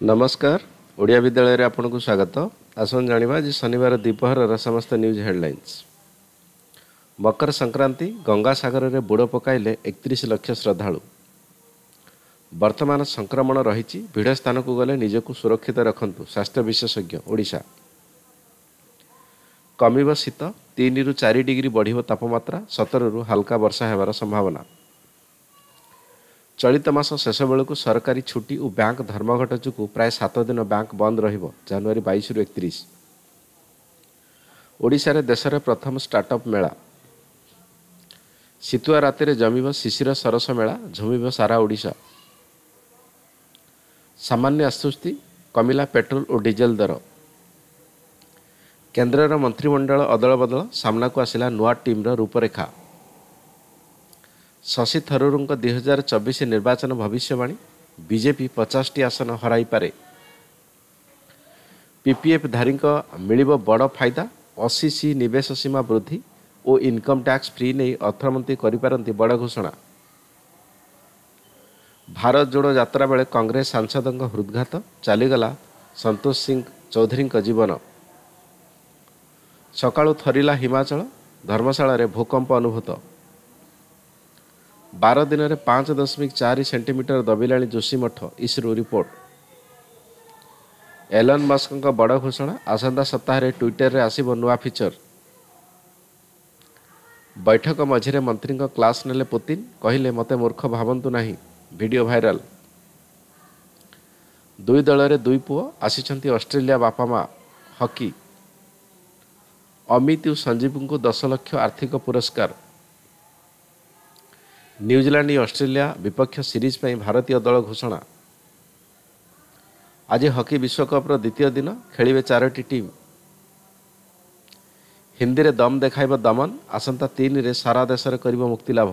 ନମସ୍କାର ଓଡ଼ିଆ ବିଦ୍ୟାଳୟରେ ଆପଣଙ୍କୁ ସ୍ୱାଗତ ଆସନ୍ତୁ ଜାଣିବା ଆଜି ଶନିବାର ଦ୍ୱିପହରର ସମସ୍ତ ନ୍ୟୁଜ୍ ହେଡ଼ଲାଇନ୍ସ ମକର ସଂକ୍ରାନ୍ତି ଗଙ୍ଗାସାଗରରେ ବୁଡ଼ ପକାଇଲେ ଏକତିରିଶ ଲକ୍ଷ ଶ୍ରଦ୍ଧାଳୁ ବର୍ତ୍ତମାନ ସଂକ୍ରମଣ ରହିଛି ଭିଡ଼ ସ୍ଥାନକୁ ଗଲେ ନିଜକୁ ସୁରକ୍ଷିତ ରଖନ୍ତୁ ସ୍ୱାସ୍ଥ୍ୟ ବିଶେଷଜ୍ଞ ଓଡ଼ିଶା କମିବ ଶୀତ ତିନିରୁ ଚାରି ଡିଗ୍ରୀ ବଢ଼ିବ ତାପମାତ୍ରା ସତରରୁ ହାଲକା ବର୍ଷା ହେବାର ସମ୍ଭାବନା। ଚଳିତ ମାସ ଶେଷ ବେଳକୁ ସରକାରୀ ଛୁଟି ଓ ବ୍ୟାଙ୍କ ଧର୍ମଘଟ ଯୋଗୁଁ ପ୍ରାୟ ସାତ ଦିନ ବ୍ୟାଙ୍କ ବନ୍ଦ ରହିବ ଜାନୁଆରୀ ବାଇଶରୁ ଏକତିରିଶ। ଓଡ଼ିଶାରେ ଦେଶରେ ପ୍ରଥମ ଷ୍ଟାର୍ଟଅପ୍ ମେଳା। ଶୀତୁଆ ରାତିରେ ଜମିବ ଶିଶିର ସରସ ମେଳା ଝୁମିବ ସାରା ଓଡ଼ିଶା। ସାମାନ୍ୟ ଆଶ୍ୱସ୍ତି କମିଲା ପେଟ୍ରୋଲ ଓ ଡିଜେଲ ଦର। କେନ୍ଦ୍ରର ମନ୍ତ୍ରିମଣ୍ଡଳ ଅଦଳବଦଳ ସାମ୍ନାକୁ ଆସିଲା ନୂଆ ଟିମ୍ର ରୂପରେଖା। ଶଶୀ ଥରୁରଙ୍କ ଦୁଇହଜାର ଚବିଶ ନିର୍ବାଚନ ଭବିଷ୍ୟବାଣୀ ବିଜେପି ପଚାଶଟି ଆସନ ହରାଇପାରେ ପିପିଏଫ୍ ଧାରୀଙ୍କ ମିଳିବ ବଡ଼ ଫାଇଦା ଅଶୀ ସି ନିବେଶ ସୀମା ବୃଦ୍ଧି ଓ ଇନକମ୍ ଟ୍ୟାକ୍ସ ଫ୍ରି ନେଇ ଅର୍ଥମନ୍ତ୍ରୀ କରିପାରନ୍ତି ବଡ଼ ଘୋଷଣା। ଭାରତ ଯୋଡ଼ ଯାତ୍ରା ବେଳେ କଂଗ୍ରେସ ସାଂସଦଙ୍କ ହୃଦଘାତ ଚାଲିଗଲା ସନ୍ତୋଷ ସିଂ ଚୌଧୁରୀଙ୍କ ଜୀବନ। ସକାଳୁ ଥରିଲା ହିମାଚଳ ଧର୍ମଶାଳାରେ ଭୂକମ୍ପ ଅନୁଭୂତ। ବାର ଦିନରେ ପାଞ୍ଚ ଦଶମିକ ଚାରି ସେଣ୍ଟିମିଟର ଦବିଲାଣି ଯୋଶୀମଠ ଇସ୍ରୋ ରିପୋର୍ଟ। ଏଲନ୍ ମସ୍କଙ୍କ ବଡ଼ ଘୋଷଣା ଆସନ୍ତା ସପ୍ତାହରେ ଟ୍ୱିଟରରେ ଆସିବ ନୂଆ ଫିଚର। ବୈଠକ ମଝିରେ ମନ୍ତ୍ରୀଙ୍କ କ୍ଲାସ୍ ନେଲେ ପୁତିନ କହିଲେ ମୋତେ ମୂର୍ଖ ଭାବନ୍ତୁ ନାହିଁ ଭିଡ଼ିଓ ଭାଇରାଲ। ଦୁଇ ଦଳରେ ଦୁଇ ପୁଅ ଆସିଛନ୍ତି ଅଷ୍ଟ୍ରେଲିଆ ବାପା ମା ହକି। ଅମିତ ଓ ସଞ୍ଜୀବଙ୍କୁ ଦଶ ଲକ୍ଷ ଆର୍ଥିକ ପୁରସ୍କାର। ନ୍ୟୁଜିଲାଣ୍ଡ ଅଷ୍ଟ୍ରେଲିଆ ବିପକ୍ଷ ସିରିଜ୍ ପାଇଁ ଭାରତୀୟ ଦଳ ଘୋଷଣା। ଆଜି ହକି ବିଶ୍ୱକପ୍ର ଦ୍ୱିତୀୟ ଦିନ ଖେଳିବେ ଚାରୋଟି ଟିମ୍। ହିନ୍ଦୀରେ ଦମ୍ ଦେଖାଇବ ଦମନ ଆସନ୍ତା ତିନିରେ ସାରା ଦେଶରେ କରିବ ମୁକ୍ତିଲାଭ।